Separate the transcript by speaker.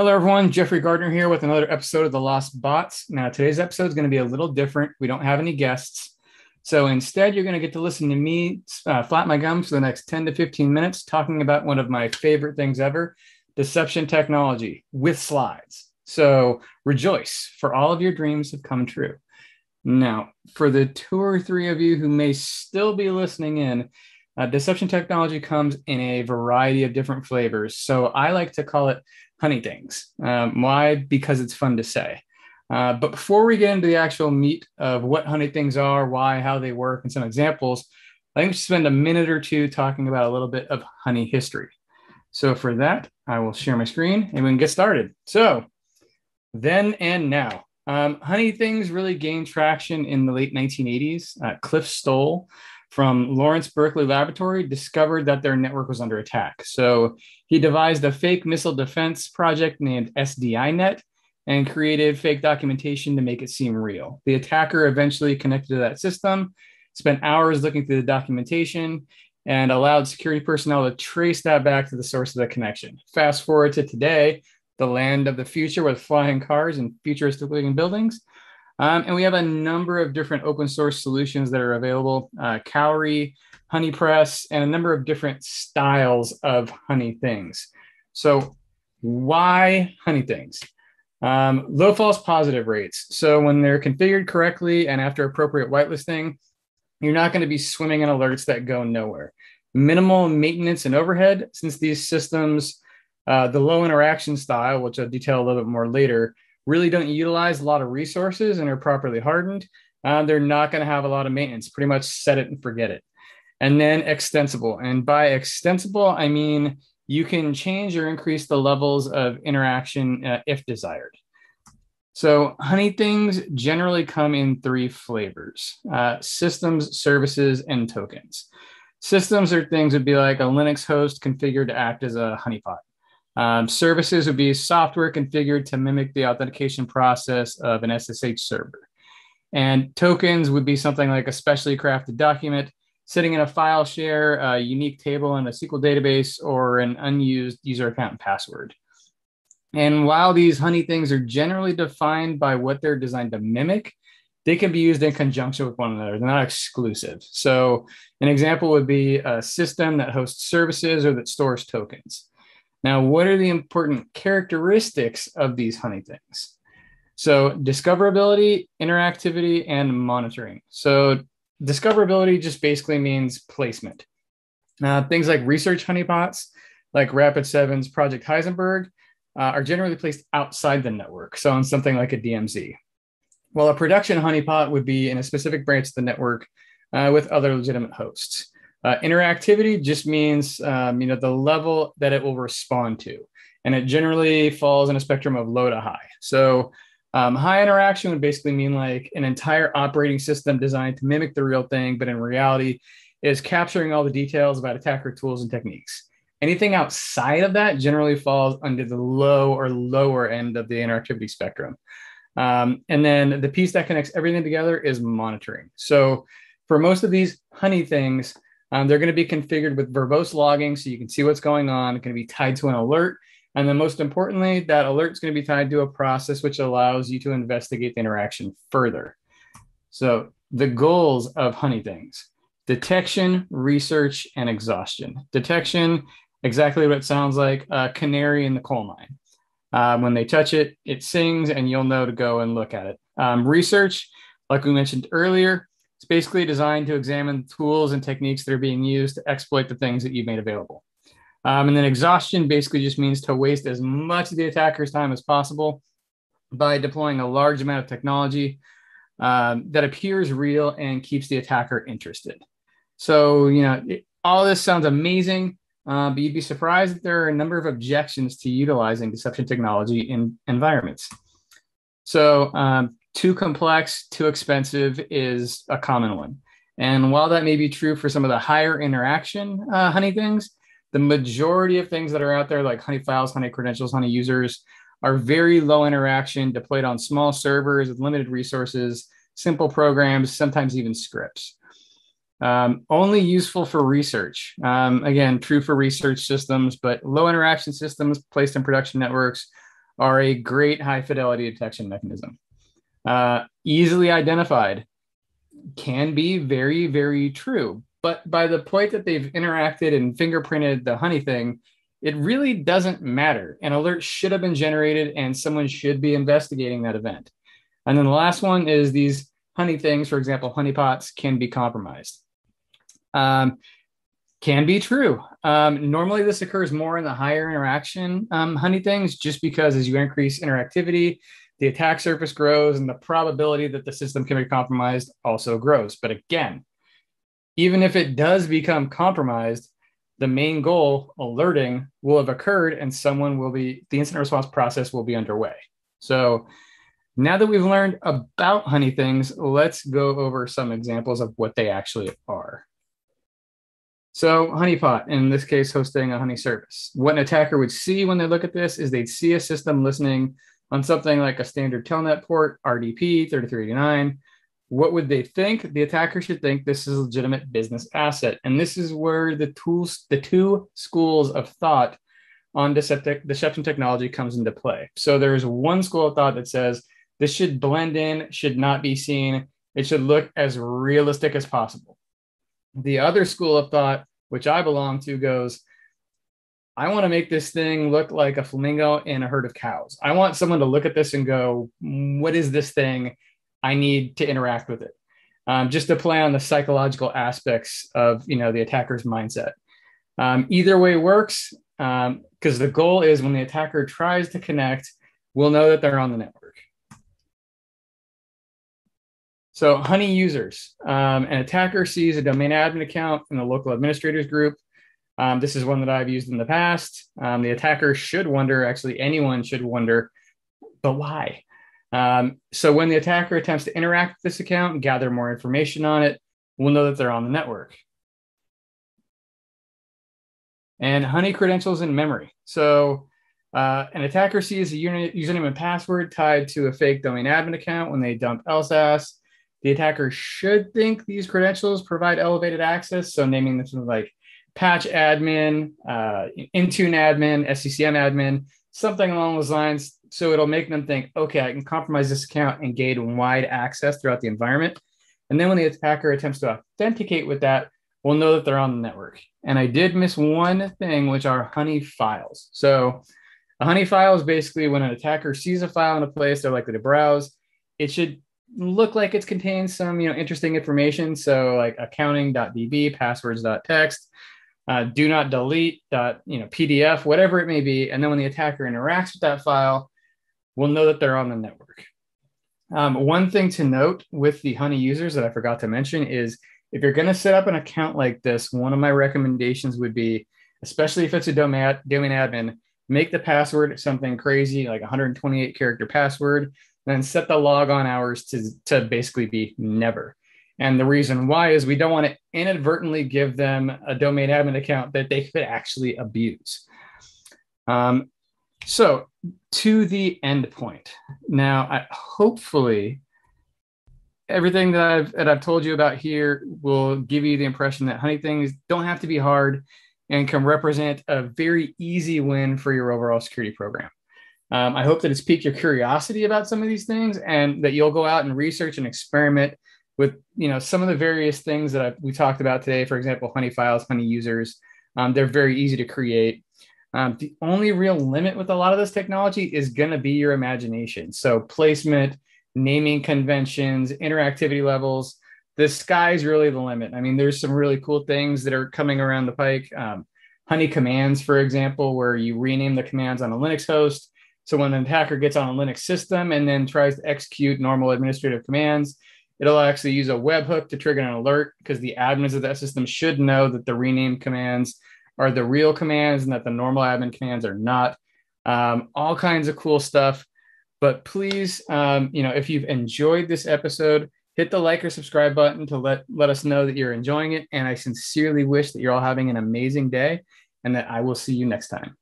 Speaker 1: Hello, everyone. Jeffrey Gardner here with another episode of The Lost Bots. Now, today's episode is going to be a little different. We don't have any guests. So instead, you're going to get to listen to me uh, flap my gums for the next 10 to 15 minutes talking about one of my favorite things ever deception technology with slides. So rejoice, for all of your dreams have come true. Now, for the two or three of you who may still be listening in, uh, deception technology comes in a variety of different flavors. So I like to call it honey things. Um, why? Because it's fun to say. Uh, but before we get into the actual meat of what honey things are, why, how they work, and some examples, I think we should spend a minute or two talking about a little bit of honey history. So for that, I will share my screen and we can get started. So then and now. Um, honey things really gained traction in the late 1980s. Uh, Cliff Stoll from Lawrence Berkeley Laboratory discovered that their network was under attack. So he devised a fake missile defense project named SDINet and created fake documentation to make it seem real. The attacker eventually connected to that system, spent hours looking through the documentation, and allowed security personnel to trace that back to the source of the connection. Fast forward to today, the land of the future with flying cars and futuristic looking buildings. Um, and we have a number of different open source solutions that are available uh, Cowrie, HoneyPress, and a number of different styles of honey things. So, why honey things? Um, low false positive rates. So, when they're configured correctly and after appropriate whitelisting, you're not going to be swimming in alerts that go nowhere. Minimal maintenance and overhead, since these systems, uh, the low interaction style, which I'll detail a little bit more later, really don't utilize a lot of resources and are properly hardened, uh, they're not going to have a lot of maintenance. Pretty much set it and forget it. And then extensible. And by extensible, I mean you can change or increase the levels of interaction uh, if desired. So, honey things generally come in three flavors uh, systems, services, and tokens. Systems are things would be like a Linux host configured to act as a honeypot. Um, services would be software configured to mimic the authentication process of an SSH server. And tokens would be something like a specially crafted document sitting in a file share, a unique table in a SQL database, or an unused user account and password. And while these honey things are generally defined by what they're designed to mimic, they can be used in conjunction with one another. They're not exclusive. So, an example would be a system that hosts services or that stores tokens. Now, what are the important characteristics of these honey things? So, discoverability, interactivity, and monitoring. So, discoverability just basically means placement. Uh, things like research honeypots, like Rapid7's Project Heisenberg, uh, are generally placed outside the network, so on something like a DMZ. While a production honeypot would be in a specific branch of the network uh, with other legitimate hosts. Uh, interactivity just means um, you know the level that it will respond to, and it generally falls in a spectrum of low to high. So um, high interaction would basically mean like an entire operating system designed to mimic the real thing, but in reality is capturing all the details about attacker tools and techniques. Anything outside of that generally falls under the low or lower end of the interactivity spectrum. Um, and then the piece that connects everything together is monitoring. So for most of these honey things, um, they're going to be configured with verbose logging so you can see what's going on. It's going to be tied to an alert. And then, most importantly, that alert is going to be tied to a process which allows you to investigate the interaction further. So, the goals of Honey Things detection, research, and exhaustion. Detection, exactly what it sounds like a canary in the coal mine. Um, when they touch it, it sings, and you'll know to go and look at it. Um, research, like we mentioned earlier, it's basically designed to examine tools and techniques that are being used to exploit the things that you've made available. Um, and then exhaustion basically just means to waste as much of the attacker's time as possible by deploying a large amount of technology um, that appears real and keeps the attacker interested. So, you know, it, all this sounds amazing, uh, but you'd be surprised that there are a number of objections to utilizing deception technology in environments. So, um, too complex, too expensive is a common one. And while that may be true for some of the higher interaction uh, honey things, the majority of things that are out there, like honey files, honey credentials, honey users, are very low interaction, deployed on small servers with limited resources, simple programs, sometimes even scripts. Um, only useful for research. Um, again, true for research systems, but low interaction systems placed in production networks are a great high fidelity detection mechanism. Uh, easily identified can be very, very true. But by the point that they've interacted and fingerprinted the honey thing, it really doesn't matter. An alert should have been generated and someone should be investigating that event. And then the last one is these honey things, for example, honeypots can be compromised. Um, can be true. Um, normally, this occurs more in the higher interaction um, honey things, just because as you increase interactivity, the attack surface grows and the probability that the system can be compromised also grows. But again, even if it does become compromised, the main goal, alerting, will have occurred and someone will be, the incident response process will be underway. So now that we've learned about honey things, let's go over some examples of what they actually are. So honeypot, in this case, hosting a honey service. What an attacker would see when they look at this is they'd see a system listening on something like a standard telnet port, RDP 3389. What would they think? The attacker should think this is a legitimate business asset. And this is where the tools, the two schools of thought on deceptive, deception technology comes into play. So there's one school of thought that says this should blend in, should not be seen. It should look as realistic as possible. The other school of thought, which I belong to, goes, I want to make this thing look like a flamingo in a herd of cows. I want someone to look at this and go, what is this thing? I need to interact with it. Um, just to play on the psychological aspects of you know the attacker's mindset. Um, either way works because um, the goal is when the attacker tries to connect, we'll know that they're on the network. So Honey users, um, an attacker sees a domain admin account in the local administrators group. Um, this is one that I've used in the past. Um, the attacker should wonder, actually anyone should wonder, but why? Um, so when the attacker attempts to interact with this account and gather more information on it, we'll know that they're on the network. And honey credentials in memory. So uh, an attacker sees a username and password tied to a fake domain admin account when they dump LSASS. The attacker should think these credentials provide elevated access. So naming this like patch admin, uh, Intune admin, SCCM admin, something along those lines. So it'll make them think, okay, I can compromise this account and gain wide access throughout the environment. And then when the attacker attempts to authenticate with that, we'll know that they're on the network. And I did miss one thing, which are honey files. So a honey file is basically when an attacker sees a file in a place they're likely to browse, it should look like it's contains some you know interesting information. So like accounting.db, passwords.txt, uh, do not delete dot you know PDF, whatever it may be. And then when the attacker interacts with that file, we'll know that they're on the network. Um, one thing to note with the Honey users that I forgot to mention is if you're going to set up an account like this, one of my recommendations would be, especially if it's a domain, domain admin, make the password something crazy like 128 character password and then set the logon hours to, to basically be never. And the reason why is we don't want to inadvertently give them a domain admin account that they could actually abuse. Um, so to the end point. Now, I, hopefully, everything that I've that I've told you about here will give you the impression that honey things don't have to be hard and can represent a very easy win for your overall security program. Um, I hope that it's piqued your curiosity about some of these things and that you'll go out and research and experiment with you know some of the various things that I, we talked about today. For example, honey files, honey users. Um, they're very easy to create. Um, the only real limit with a lot of this technology is going to be your imagination. So placement, naming conventions, interactivity levels. The sky's really the limit. I mean, there's some really cool things that are coming around the pike. Um, honey commands, for example, where you rename the commands on a Linux host so when an attacker gets on a Linux system and then tries to execute normal administrative commands, it'll actually use a webhook to trigger an alert because the admins of that system should know that the rename commands are the real commands and that the normal admin commands are not. Um, all kinds of cool stuff. But please, um, you know, if you've enjoyed this episode, hit the like or subscribe button to let let us know that you're enjoying it. And I sincerely wish that you're all having an amazing day and that I will see you next time.